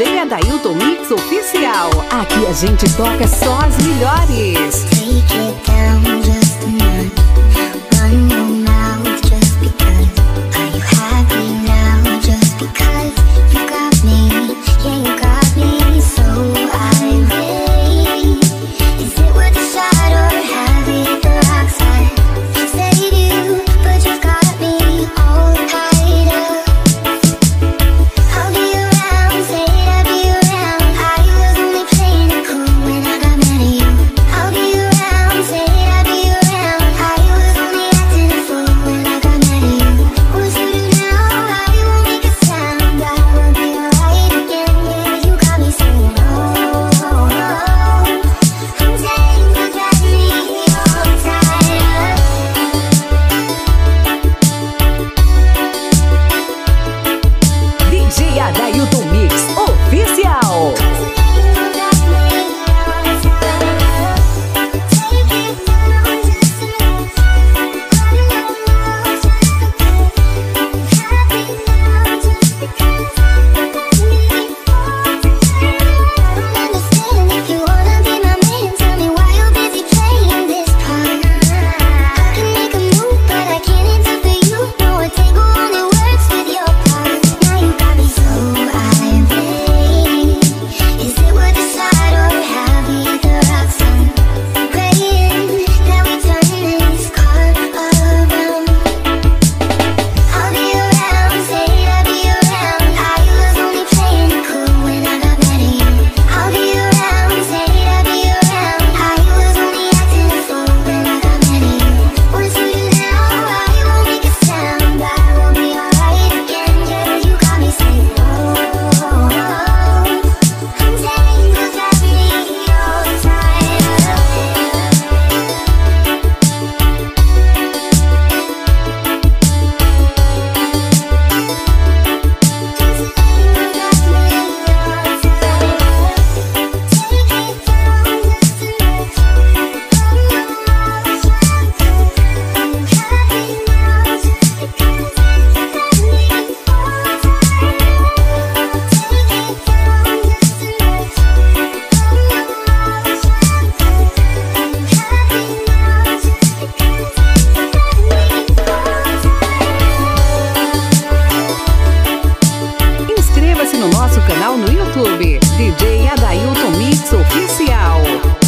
DJ Adailton Mix Oficial. Aqui a gente toca só as melhores. Take it 嫌だ言うと nosso canal no YouTube. DJ Adailton Mix Oficial.